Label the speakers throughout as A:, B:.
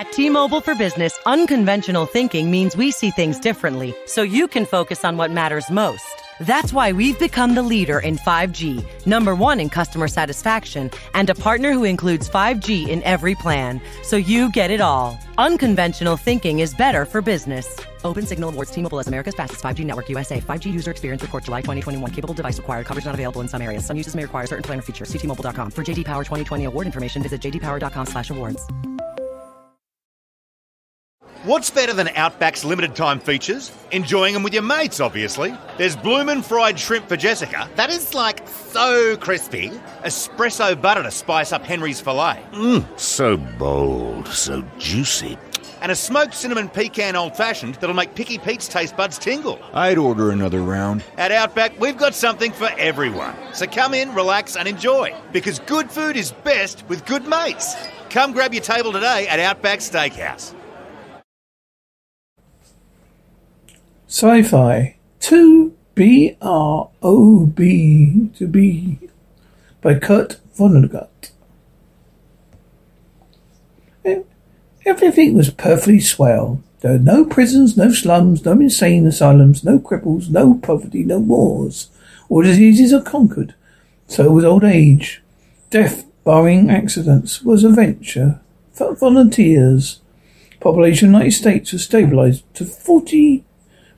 A: At T-Mobile for Business, unconventional thinking means we see things differently, so you can focus on what matters most. That's why we've become the leader in 5G, number one in customer satisfaction, and a partner who includes 5G in every plan, so you get it all. Unconventional thinking is better for business. Open Signal awards T-Mobile as America's fastest 5G network USA. 5G user experience report July 2021. Capable device required. Coverage not available in some areas. Some uses may require certain plan or features. See T-Mobile.com. For JD Power 2020 award information, visit jdpower.com/awards.
B: What's better than Outback's limited time features? Enjoying them with your mates, obviously. There's bloomin' fried shrimp for Jessica. That is like so crispy. Espresso butter to spice up Henry's filet.
C: Mmm, so bold, so juicy.
B: And a smoked cinnamon pecan old fashioned that'll make Picky Pete's taste buds tingle.
D: I'd order another round.
B: At Outback, we've got something for everyone. So come in, relax, and enjoy. Because good food is best with good mates. Come grab your table today at Outback Steakhouse.
E: Sci Fi 2 B R O B to B by Kurt Vonnegut. Everything was perfectly swell. There were no prisons, no slums, no insane asylums, no cripples, no poverty, no wars. All diseases are conquered. So was old age. Death, barring accidents, was a venture. For volunteers. Population of the United States was stabilized to 40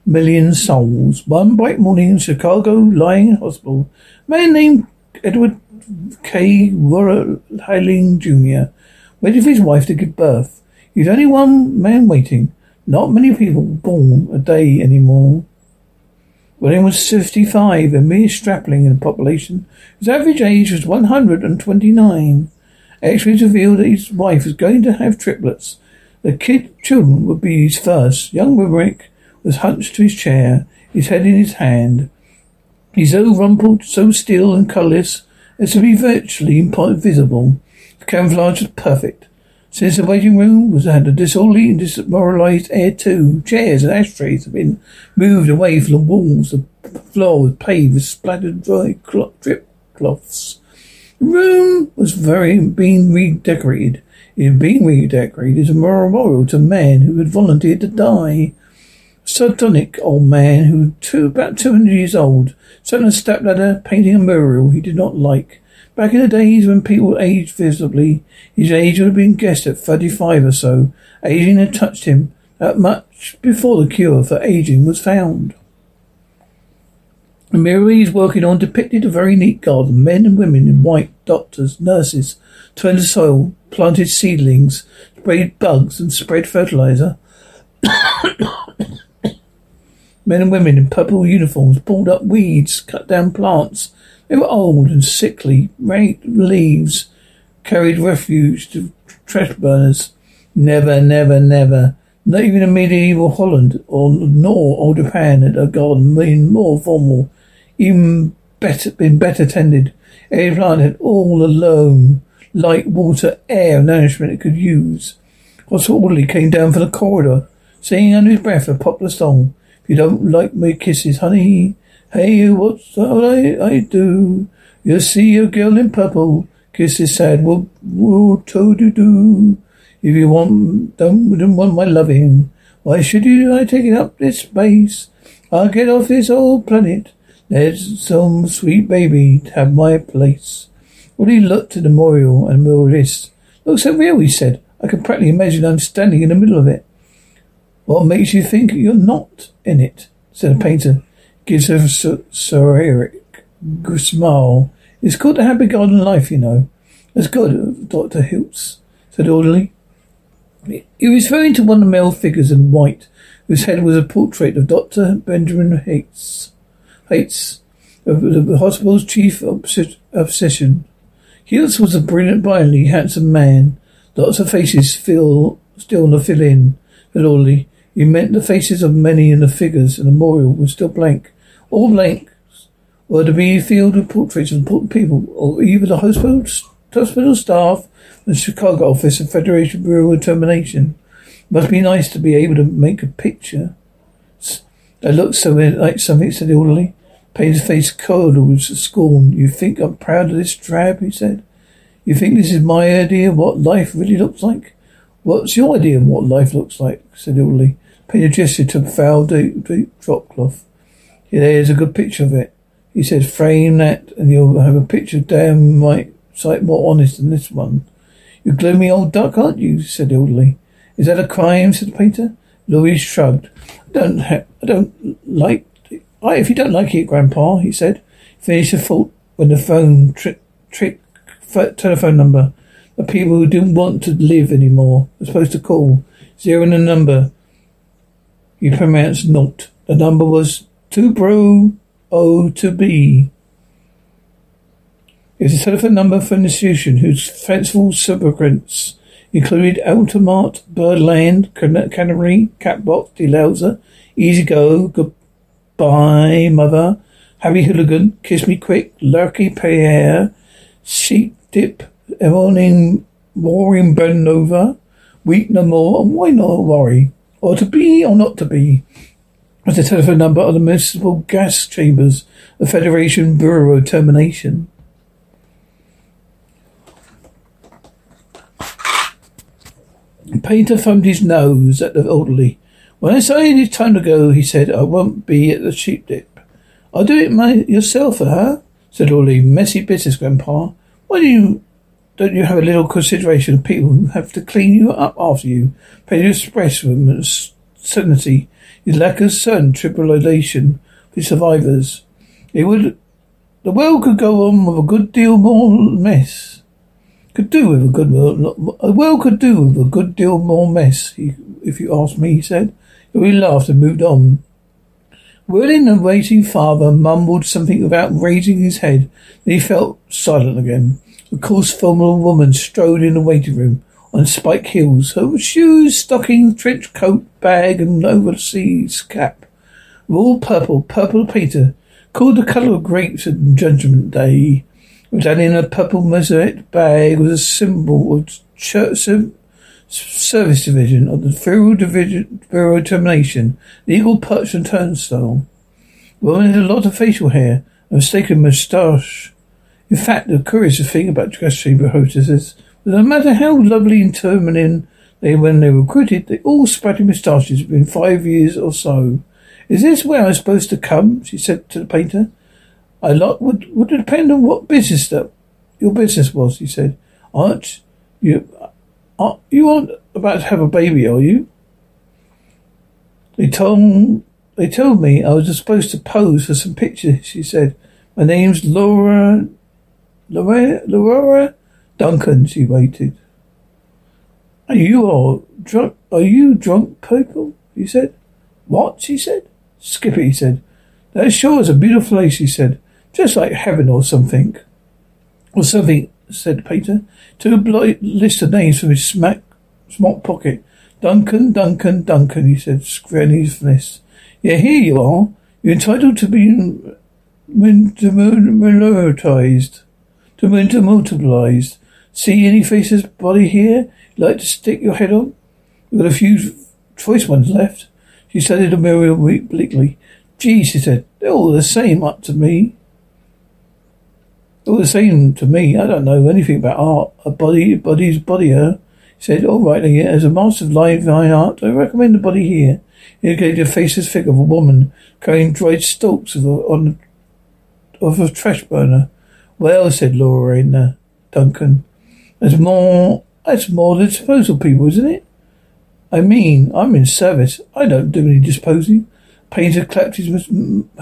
E: million souls. One bright morning in Chicago, lying in hospital, a man named Edward K. Hiling Jr. waited for his wife to give birth. He's only one man waiting. Not many people born a day anymore. William was 55, a mere strapling in the population. His average age was 129. X-rays revealed that his wife was going to have triplets. The kid children would be his first. Young Rick was hunched to his chair, his head in his hand. He's so rumpled, so still and colourless as to be virtually invisible. The camouflage was perfect. Since the waiting room was had a disorderly and demoralized air too, chairs and ashtrays had been moved away from the walls. The floor was paved with splattered dry drip cloths. The room was very being redecorated. It had been redecorated as a memorial to a man who had volunteered to die. Sardonic old man who two, about two hundred years old sat on a stepladder painting a mural he did not like. Back in the days when people aged visibly, his age would have been guessed at thirty-five or so. Aging had touched him that much before the cure for aging was found. The mirror he's working on depicted a very neat garden. Men and women in white, doctors, nurses, turned the soil, planted seedlings, sprayed bugs, and spread fertilizer. Men and women in purple uniforms pulled up weeds, cut down plants. They were old and sickly. Raked leaves carried refuge to trash burners. Never, never, never. Not even in medieval Holland or nor old Japan had a garden been more formal, even better been better tended. Every plant had all loam, light, water, air, and nourishment it could use. Hospital orderly came down from the corridor, singing under his breath a popular song. If you don't like my kisses, honey, hey, what's all I, I do? You'll see a girl in purple, kisses sad, whoop, whoop, to do do. If you want, don't, don't want my loving, why should you I take it up this space? I'll get off this old planet. Let some sweet baby have my place. Willie looked at the memorial and memorialist. Looks so real, he said. I can practically imagine I'm standing in the middle of it. What makes you think you're not in it? said the painter. Gives her a Sir Eric smile. It's called the happy garden life, you know. That's good, Dr. Hitz, said orderly. He was referring to one of the male figures in white, whose head was a portrait of Dr. Benjamin Hates, Hates, of the hospital's chief obsession. Hitz was a brilliant, brilliantly handsome man. Lots of faces fill, still to fill in, said orderly. He meant the faces of many and the figures in the memorial were still blank. All blanks were to be filled with portraits of important people, or either the hospital, hospital staff, the Chicago office of Federation Bureau of Termination. Must be nice to be able to make a picture. That looks so like something, said the orderly. Payne's face cold with scorn. You think I'm proud of this drab? He said. You think this is my idea of what life really looks like? What's your idea of what life looks like? said Illy. Painter gestured to foul deep, deep drop cloth. Yeah, there's a good picture of it. He said, frame that and you'll have a picture damn right sight more honest than this one. You gloomy old duck, aren't you? said Illy. Is that a crime? said the painter. Louis shrugged. I don't ha- I don't like I, if you don't like it, Grandpa, he said. Finished the thought when the phone trick trick telephone number. The people who didn't want to live anymore were supposed to call. Zero and a number. You pronounced not. The number was two bro O to B. It was a telephone number for an institution whose fanciful subsequents included Altamont, Birdland, Cannery, Catbox, Delauza, Easy Go, Goodbye, Mother, Happy Hooligan, Kiss Me Quick, Lurky Pierre, Sheep Dip, Evelyn Warring Bernova, Weep No More, and Why Not Worry, or To Be or Not To Be was the telephone number of the municipal gas chambers, the Federation Bureau Termination. Painter thumbed his nose at the elderly. When I say it's time to go, he said, I won't be at the sheep dip. I'll do it my, yourself, huh? said orderly. Messy business, Grandpa. Why do you don't you have a little consideration of people who have to clean you up after you? Painter expressed with certainty You lack of certain tribulation for survivors. It would the world could go on with a good deal more mess could do with a good well could do with a good deal more mess. If you ask me, he said. We laughed and moved on. Willing and waiting father mumbled something about raising his head. He felt silent again. A coarse formal woman strode in the waiting room on spike heels, her shoes, stockings, trench coat, bag, and overseas cap. All purple, purple Peter, called the colour of grapes on Judgment Day. Down in a purple mosaic bag was a symbol of church service division of the Federal Division Bureau Termination, the eagle perched on turnstile. Woman had a lot of facial hair, a mistaken moustache. In fact, the curious thing about gas chamber hostesses was no matter how lovely and feminine they were when they were recruited, they all sprouted moustaches within five years or so. Is this where I'm supposed to come? she said to the painter. I lot would would depend on what business that your business was. He said, "Aren't you? Uh, aren't, you aren't about to have a baby, are you?" They told they told me I was supposed to pose for some pictures. She said, "My name's Laura, Laura, Duncan." She waited. Are you all drunk? Are you drunk, people? He said. What? She said. Skip it, he said. That sure is a beautiful place, he said. Just like heaven or something. Or something, said Peter. Took a list of names from his smack, smock pocket. Duncan, Duncan, Duncan, he said, scanning his list. Yeah, here you are. You're entitled to be minoritized. The moon to multiplied. See any faces body here? Like to stick your head on? We've got a few choice ones left. She studied the mirror bleakly. Gee, she said, they're all the same up to me. All the same to me, I don't know anything about art. A body, body's body, huh? He said, all right, then, as a master of live art, I recommend the body here. He indicated a faceless figure of a woman carrying dried stalks of a, on, of a trash burner. Well, said Laura uh, Duncan, that's more, that's more than disposal people, isn't it? I mean, I'm in service. I don't do any disposing. Painter clapped his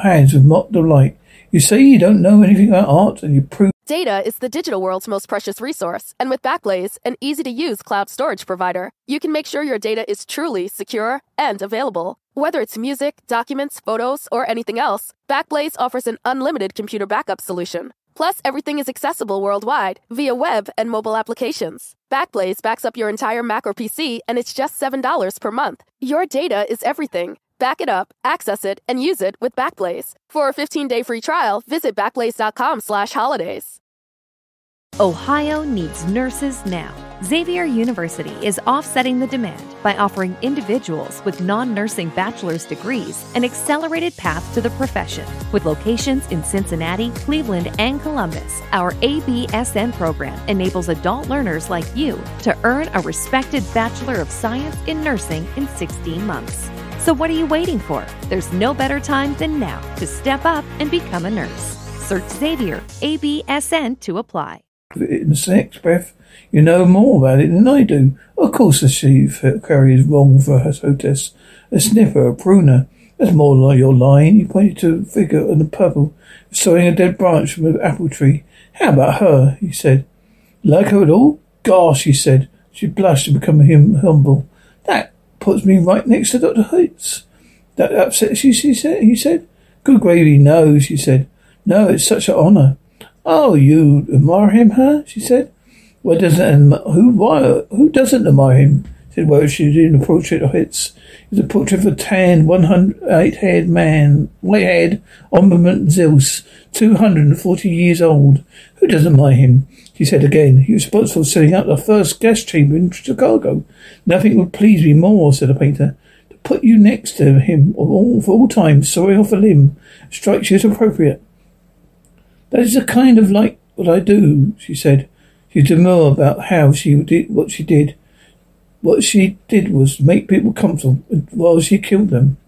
E: hands with mock delight. You say you don't know anything about art, and you prove.
F: Data is the digital world's most precious resource, and with Backblaze, an easy to use cloud storage provider, you can make sure your data is truly secure and available. Whether it's music, documents, photos, or anything else, Backblaze offers an unlimited computer backup solution. Plus, everything is accessible worldwide via web and mobile applications. Backblaze backs up your entire Mac or PC, and it's just $7 per month. Your data is everything. Back it up, access it, and use it with Backblaze. For a 15-day free trial, visit backblaze.com slash holidays.
G: Ohio needs nurses now Xavier University is offsetting the demand by offering individuals with non nursing bachelor's degrees an accelerated path to the profession. With locations in Cincinnati, Cleveland, and Columbus, our ABSN program enables adult learners like you to earn a respected Bachelor of Science in Nursing in 16 months. So, what are you waiting for? There's no better time than now to step up and become a nurse. Search Xavier ABSN to apply.
E: In the next breath, you know more about it than I do. Of course, the chief carry is wrong for her hostess. A sniffer, a pruner. That's more like your line. You pointed to a figure in the purple, sawing a dead branch from an apple tree. How about her? He said. Like her at all? Gosh, he said. She blushed and became him humble. That puts me right next to Dr. Hitz. That upsets you, she said. He said. Good gravy, no, she said. No, it's such an honour. Oh, you admire him, huh? She said. Why doesn't who why who doesn't admire him? Said well she's in a portrait of its it's a portrait of a tanned one hundred eight haired man white haired armament Zeus, two hundred and forty years old. Who doesn't admire him? She said again. He was responsible for setting up the first gas chamber in Chicago. Nothing would please me more, said the painter. To put you next to him all, for all time, soaring off a limb, strikes you as appropriate. That is a kind of like what I do, she said. She demur about how she did what she did. What she did was make people comfortable while she killed them.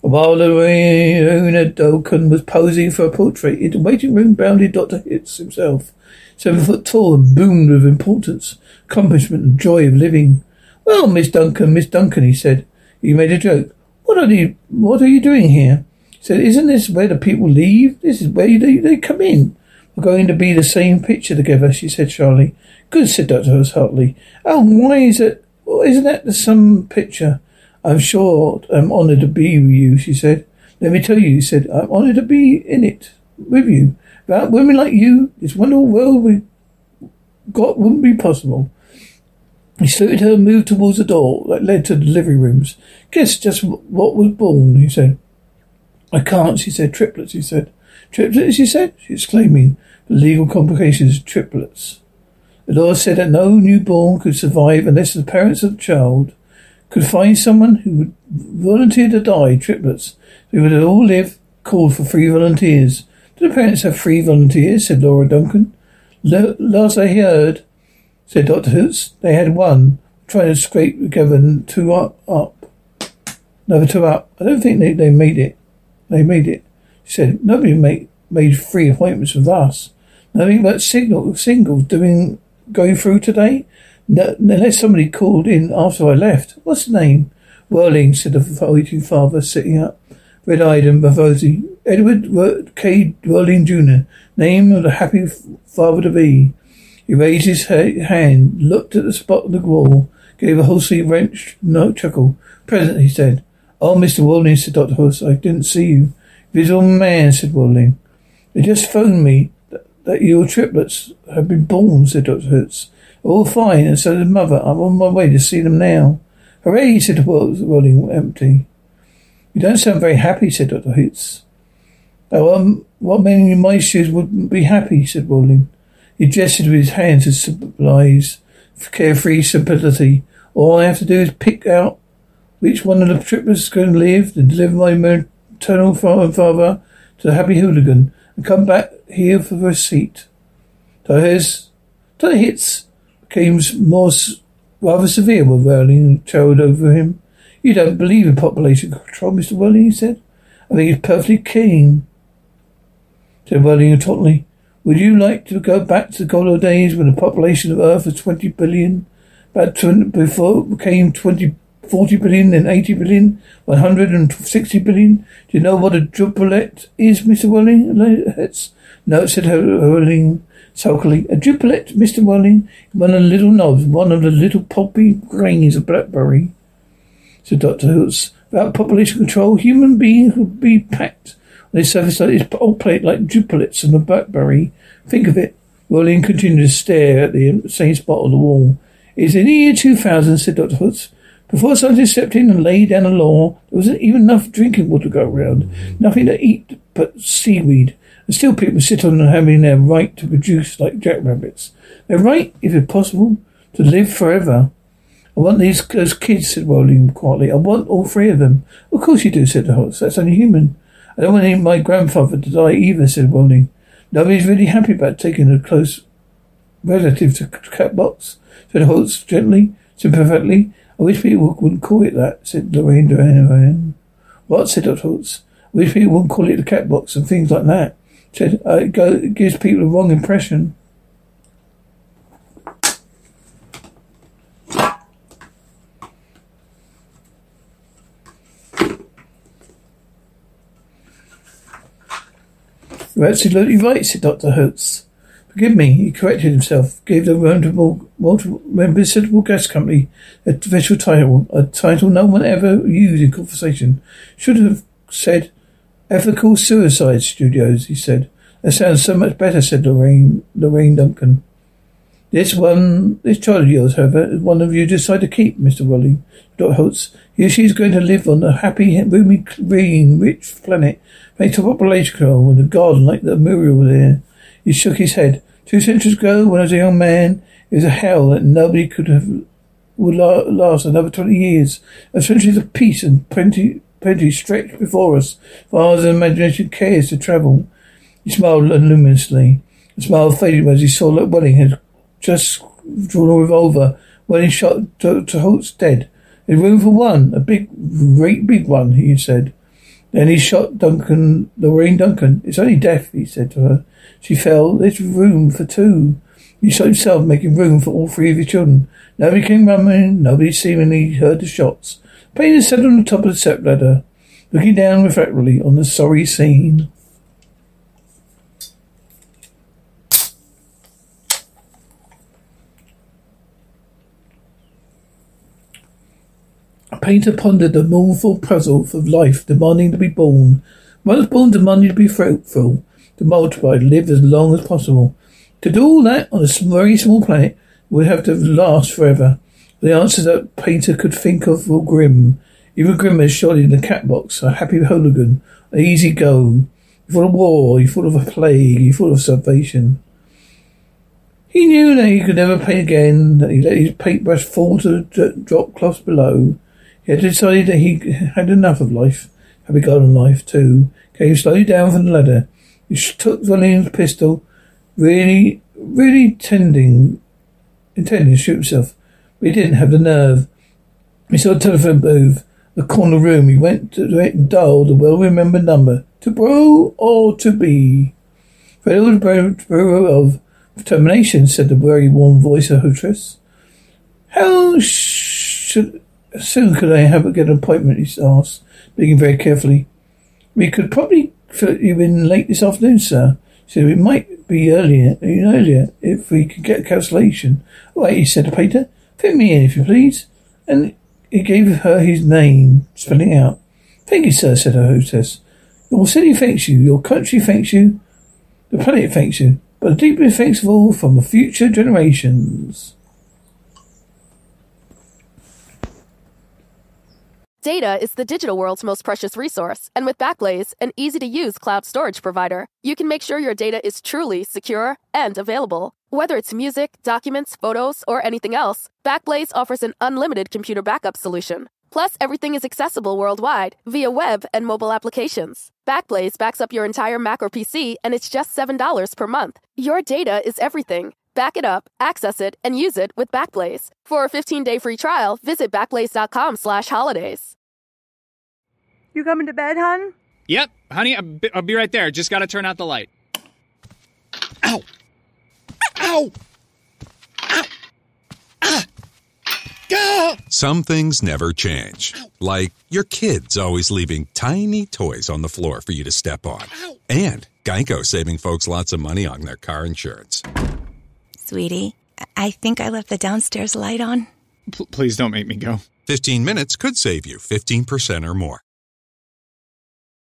E: While Lorena Duncan was posing for a portrait, in the waiting room bounded Dr. Hitz himself, seven foot tall and boomed with importance, accomplishment, and joy of living. Well, Miss Duncan, Miss Duncan, he said. He made a joke. What are you, what are you doing here? He said, isn't this where the people leave? This is where they, they come in. We're going to be the same picture together, she said shyly. Good, said Dr. House heartily. Oh, why is it? Well, isn't that the some picture? I'm sure I'm honoured to be with you, she said. Let me tell you, he said, I'm honoured to be in it with you. Without women like you, this wonderful world we got wouldn't be possible. He saluted her and moved towards the door that led to the living rooms. Guess just what was born, he said. I can't, she said. Triplets, he said. Triplets, she said, she exclaiming. The legal complications, triplets. The law said that no newborn could survive unless the parents of the child could find someone who would volunteer to die. Triplets. They would all live, called for free volunteers. Do the parents have free volunteers? said Laura Duncan. last I heard, said Dr. Hoots, they had one, trying to scrape together two up, up. Another two up. I don't think they, they made it. They made it. She said, nobody made, made free appointments with us. Nothing but signal, singles doing, going through today. No, unless somebody called in after I left. What's the name? Whirling, said the waiting father, sitting up, red-eyed and rosy. Edward K. Whirling Jr., name of the happy father to be. He raised his hand, looked at the spot on the wall, gave a hoarsely wrenched no chuckle. Present, he said. Oh, Mr. Whirling, said Dr. Huss, I didn't see you. Visual man, said Whirling. They just phoned me that, that your triplets have been born, said Dr. Hoots. All fine, and so the mother. I'm on my way to see them now. Hooray, said Whirling empty. You don't sound very happy, said Dr. Hoots. Oh, um, what man in my shoes wouldn't be happy, said Whirling. He gestured with his hands to symbolize carefree simplicity. All I have to do is pick out which one of the triplets is going to live and deliver my maternal father and to the happy hooligan and come back here for the receipt. To the hits became more rather severe when Whirling towered over him. You don't believe in population control, Mr. Whirling, he said. I think it's perfectly keen. Said Whirling tauntingly. Would you like to go back to the good old days when the population of Earth was 20 billion? 20, before it became 20 40 billion, then 80 billion, 160 billion. Do you know what a duplet is, Mr. Whirling? No, said Whirling sulkily. A duplet, Mr. Whirling, one of the little knobs, one of the little pulpy grains of blackberry. Said Dr. Hoots. Without population control, human beings would be packed on this surface like this old plate like duplets on a blackberry. Think of it. Whirling continued to stare at the same spot on the wall. It's in the year 2000, said Dr. Hoots. Before scientists stepped in and laid down a law, there wasn't even enough drinking water to go around. Nothing to eat but seaweed. And still people sit on having their right to produce like jackrabbits. Their right, if it's possible, to live forever. I want these those kids, said Welding quietly. I want all three of them. Of course you do, said the Holtz. That's only human. I don't want any of my grandfather to die either, said Welding. Nobody's really happy about taking a close relative to Catbox, said Holtz gently, sympathetically. I wish people wouldn't call it that, said Lorraine Duran. What? said Dr. Holtz. I wish people wouldn't call it the cat box and things like that. Said uh, it, go, it gives people a wrong impression. You're absolutely right, said Dr. Holtz. Forgive me, he corrected himself, gave the member gas company a official title, a title no one ever used in conversation. Should have said Ethical Suicide Studios, he said. That sounds so much better, said Lorraine, Lorraine Duncan. This one, this child of yours, however, is one of you decide to keep, Mr. Wally. Dr. Holtz. Here she's going to live on a happy, roomy, green, rich planet, made to population with a garden like the Muriel there. He shook his head. Two centuries ago, when I was a young man, it was a hell that nobody could have would last another twenty years. A century of peace and plenty, plenty stretched before us, far as the imagination cares to travel. He smiled luminously. The smile faded as he saw that Welling had just drawn a revolver. Welling shot to, to Holt's dead. There's room for one, a big, great big one, he said. Then he shot Duncan, Lorraine Duncan. It's only death, he said to her. She fell. There's room for two. He shot himself, making room for all three of his children. Nobody came running. Nobody seemingly heard the shots. Painter sat on the top of the step ladder, looking down reflectively on the sorry scene. Painter pondered the mournful puzzle of life demanding to be born. Once born demanding to be fruitful, to multiply, to live as long as possible. To do all that on a very small planet would have to last forever. The answers that painter could think of were grim. Even grimmer shot in the cat box, a happy hooligan, an easy go. He thought of war, he thought of a plague, he thought of salvation. He knew that he could never paint again, that he let his paintbrush fall to the drop cloths below. He had decided that he had enough of life, had begun life too. Came slowly down from the ladder. He took Valin's pistol, really, really tending, intending to shoot himself, but he didn't have the nerve. He saw a telephone booth, the corner room. He went to it and dialed a well-remembered number. To bro or to be? Federal Bureau of Termination, said the very warm voice of Hostess. How should soon could I have a get an appointment? He asked, speaking very carefully. We could probably fit you in late this afternoon, sir. So it might be earlier, even earlier if we could get a cancellation. All right, he said to Peter. Fit me in, if you please. And he gave her his name, spelling out. Thank you, sir, said her hostess. Your city thanks you, your country thanks you, the planet thanks you, but deepest thanks of all from the future generations.
F: Data is the digital world's most precious resource, and with Backblaze, an easy to use cloud storage provider, you can make sure your data is truly secure and available. Whether it's music, documents, photos, or anything else, Backblaze offers an unlimited computer backup solution. Plus, everything is accessible worldwide via web and mobile applications. Backblaze backs up your entire Mac or PC, and it's just $7 per month. Your data is everything. Back it up, access it, and use it with Backblaze. For a 15-day free trial, visit backblaze.com slash holidays.
H: You coming to bed, hon?
I: Yep, honey, I'll be, right there. Just gotta turn out the light. Ow! Ow! Ow! Ah! Gah!
J: Some things never change. Like your kids always leaving tiny toys on the floor for you to step on. And Geico saving folks lots of money on their car insurance.
K: Sweetie, I think I left the downstairs light on.
I: P- please don't make me go.
J: 15 minutes could save you 15% or more.